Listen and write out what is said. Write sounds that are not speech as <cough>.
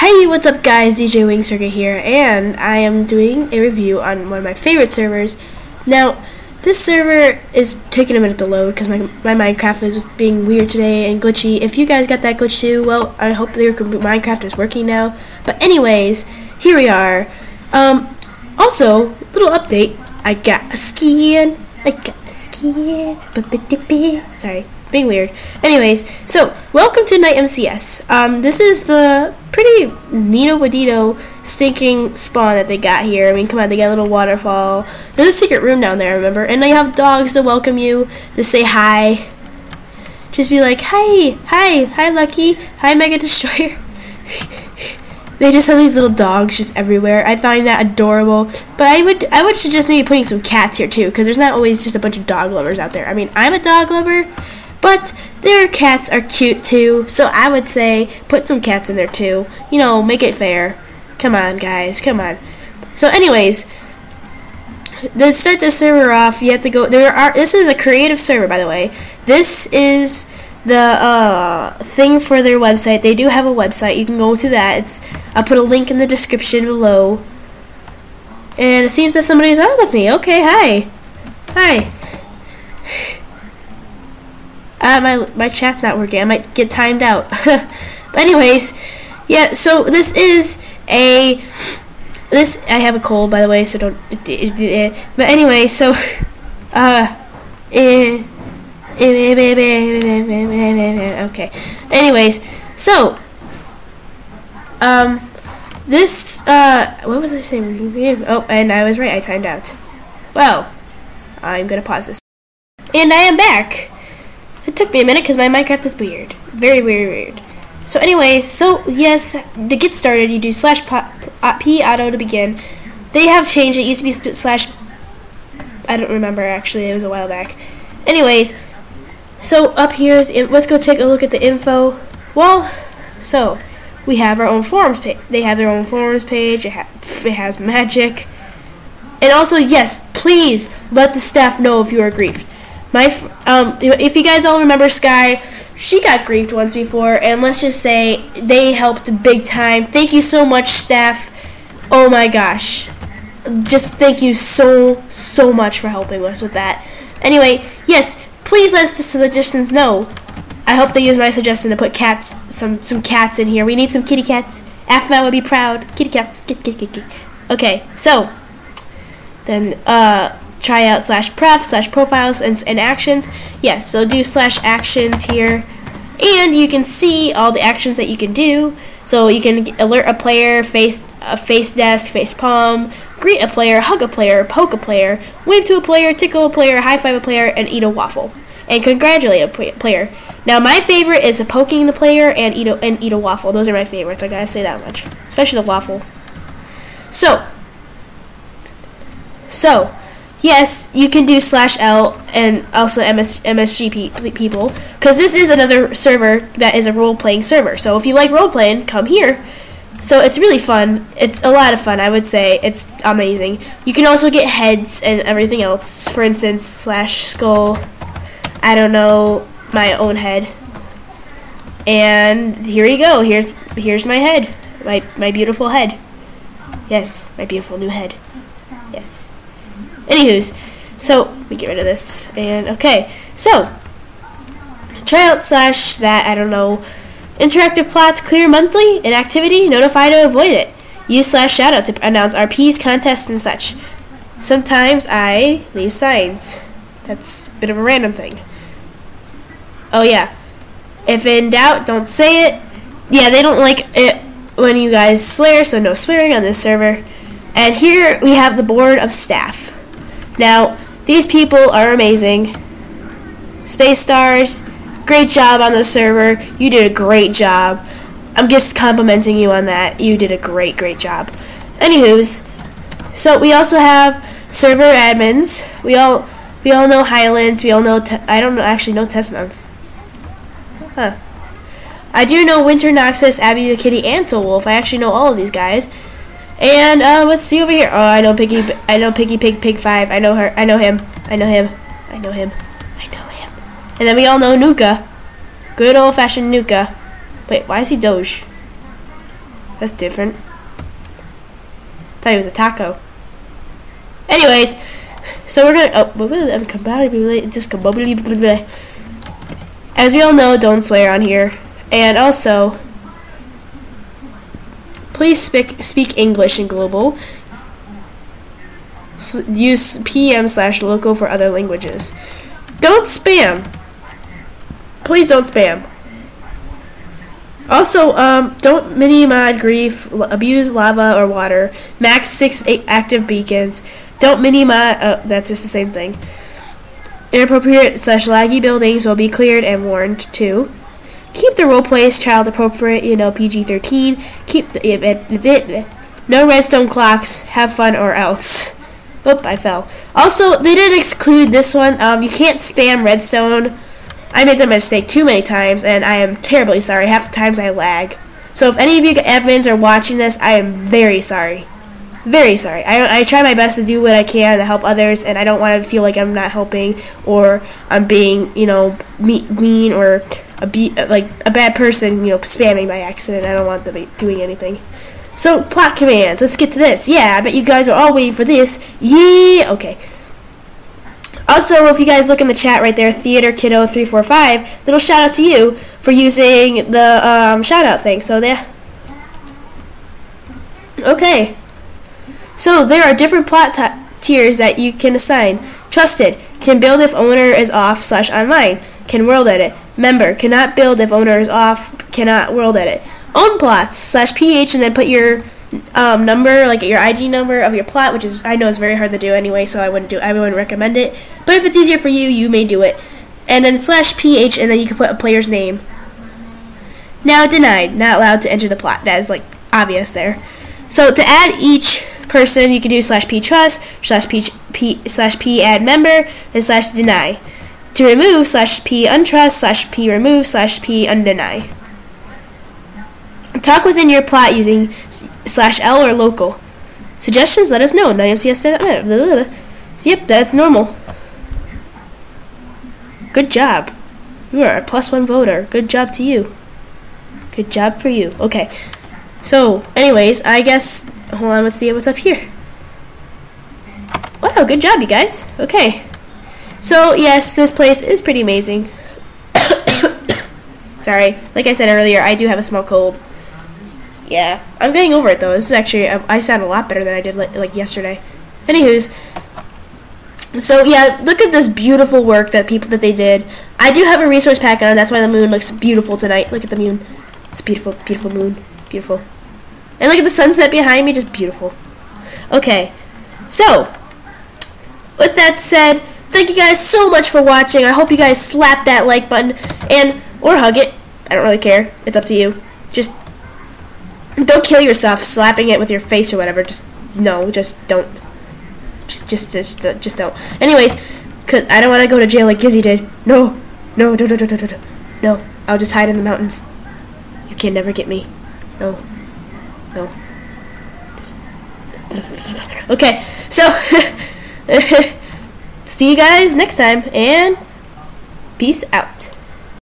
Hey, what's up guys? DJ Wing Circuit here, and I am doing a review on one of my favorite servers. Now, this server is taking a minute to load because my, my Minecraft is being weird today and glitchy. If you guys got that glitch too, well, I hope your Minecraft is working now. But anyways, here we are. Um, also, little update, I got a skin. I got a skin. Sorry being weird. Anyways, so welcome to Knight MCS. Um, this is the pretty Nito Wadito stinking spawn that they got here. I mean, come on, they got a little waterfall. There's a secret room down there, remember? And they have dogs to welcome you, to say hi. Just be like, hi, hi, hi, Lucky, hi, Mega Destroyer. <laughs> they just have these little dogs just everywhere. I find that adorable. But I would, I would suggest maybe putting some cats here too, because there's not always just a bunch of dog lovers out there. I mean, I'm a dog lover, but their cats are cute too, so I would say put some cats in there too. You know, make it fair. Come on, guys, come on. So, anyways, to start the server off, you have to go. There are. This is a creative server, by the way. This is the uh, thing for their website. They do have a website. You can go to that. It's. I'll put a link in the description below. And it seems that somebody's on with me. Okay, hi, hi. Uh, my my chat's not working. I might get timed out. but anyways, yeah. So this is a this. I have a cold, by the way, so don't. But anyway, so uh, okay. Anyways, so um, this uh, what was I saying? Oh, and I was right. I timed out. Well, I'm gonna pause this, and I am back. It took me a minute because my Minecraft is weird. Very, very weird. So anyway, so yes, to get started, you do slash uh, p auto to begin. They have changed. It used to be slash. I don't remember actually. It was a while back. Anyways, so up here is let's go take a look at the info. Well, so we have our own forums page. They have their own forums page. It, ha it has magic. And also, yes, please let the staff know if you are griefed. My um, if you guys all remember Sky, she got griefed once before, and let's just say they helped big time. Thank you so much, staff. Oh my gosh, just thank you so so much for helping us with that. Anyway, yes, please let the suggestions know. I hope they use my suggestion to put cats, some some cats in here. We need some kitty cats. Afmat would be proud. Kitty cats. Kitty, kitty, kitty. Okay, so then uh tryout slash pref slash profiles and, and actions. Yes, so do slash actions here. And you can see all the actions that you can do. So you can alert a player, face a face desk, face palm, greet a player, hug a player, poke a player, wave to a player, tickle a player, high five a player, and eat a waffle. And congratulate a player. Now my favorite is poking the player and eat a and eat a waffle. Those are my favorites. I gotta say that much, especially the waffle. So, so yes, you can do slash L and also MS, MSG people because this is another server that is a role playing server. So if you like role playing, come here. So it's really fun. It's a lot of fun, I would say. It's amazing. You can also get heads and everything else. For instance, slash skull. I don't know my own head. And here you go. Here's here's my head. My my beautiful head. Yes, my beautiful new head. Yes. Anywho's, so me get rid of this. And okay, so tryout slash that I don't know. Interactive plots clear monthly. Inactivity notify to avoid it. Use slash shoutout to announce RPs, contests, and such. Sometimes I leave signs. That's a bit of a random thing. Oh yeah. If in doubt, don't say it. Yeah, they don't like it when you guys swear, so no swearing on this server. And here we have the board of staff. Now, these people are amazing. Space Stars, great job on the server. You did a great job. I'm just complimenting you on that. You did a great, great job. Anywho's, so we also have server admins. We all we all know Highlands. We all know. I don't know, actually know Testmonth. Huh. I do know Winter Noxus, Abby the Kitty, and Soul Wolf. I actually know all of these guys. And uh, let's see over here. Oh, I know Piggy. I know Piggy Pig Pig Five. I know her. I know him. I know him. I know him. I know him. And then we all know Nuka. Good old fashioned Nuka. Wait, why is he Doge? That's different. Thought he was a taco. Anyways, so we're gonna. Oh. As we all know, don't swear on here, and also, please speak speak English in global. S use PM slash local for other languages. Don't spam. Please don't spam. Also, um, don't mini mod grief, abuse lava or water. Max six eight active beacons. Don't mini mod. Oh, that's just the same thing. Inappropriate slash laggy buildings will be cleared and warned too. Keep the role plays child appropriate, you know, PG 13. Keep the, no redstone clocks. Have fun or else. Oop, I fell. Also, they didn't exclude this one. Um, you can't spam redstone I made that mistake too many times, and I am terribly sorry. Half the times I lag. So if any of you admins are watching this, I am very sorry. Very sorry. I, I try my best to do what I can to help others, and I don't want to feel like I'm not helping or I'm being, you know, me, mean or a be, like a bad person, you know, spamming by accident. I don't want them doing anything. So plot commands. Let's get to this. Yeah, I bet you guys are all waiting for this. Yeah. Okay. Also, if you guys look in the chat right there, Theater Kiddo 345, little shout out to you for using the um, shout out thing. So there. Okay. So there are different plot tiers that you can assign. Trusted can build if owner is off slash online. Can world edit. Member cannot build if owner is off. Cannot world edit. Own plots slash ph and then put your um, number, like your ID number of your plot, which is I know is very hard to do anyway, so I wouldn't do. I wouldn't recommend it. But if it's easier for you, you may do it. And then slash ph, and then you can put a player's name. Now denied, not allowed to enter the plot. That is like obvious there. So to add each person, you can do slash p trust slash p, p slash p add member and slash deny. To remove slash p untrust slash p remove slash p undeny. Talk within your plot using slash L or local. Suggestions? Let us know. KnightMCS. Yep, that's normal. Good job. You are a plus one voter. Good job to you. Good job for you. Okay. So, anyways, I guess. Hold on, let's see what's up here. Wow, good job, you guys. Okay. So, yes, this place is pretty amazing. <coughs> Sorry. Like I said earlier, I do have a small cold. Yeah, I'm getting over it though. This is actually um, I sound a lot better than I did like, like yesterday. Anywho's, so yeah, look at this beautiful work that people that they did. I do have a resource pack on. That's why the moon looks beautiful tonight. Look at the moon. It's a beautiful, beautiful moon. Beautiful. And look at the sunset behind me. Just beautiful. Okay, so with that said, thank you guys so much for watching. I hope you guys slap that like button and or hug it. I don't really care. It's up to you. Just don't kill yourself slapping it with your face or whatever. Just no, just don't. Just just just just don't. Anyways, cause I don't want to go to jail like Gizzy did. No, no, no, no, no, no, no, no. I'll just hide in the mountains. You can never get me. No, no. Okay. So <laughs> see you guys next time and peace out.